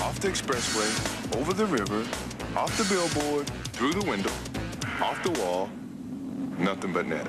Off the expressway, over the river, off the billboard, through the window, off the wall, nothing but net.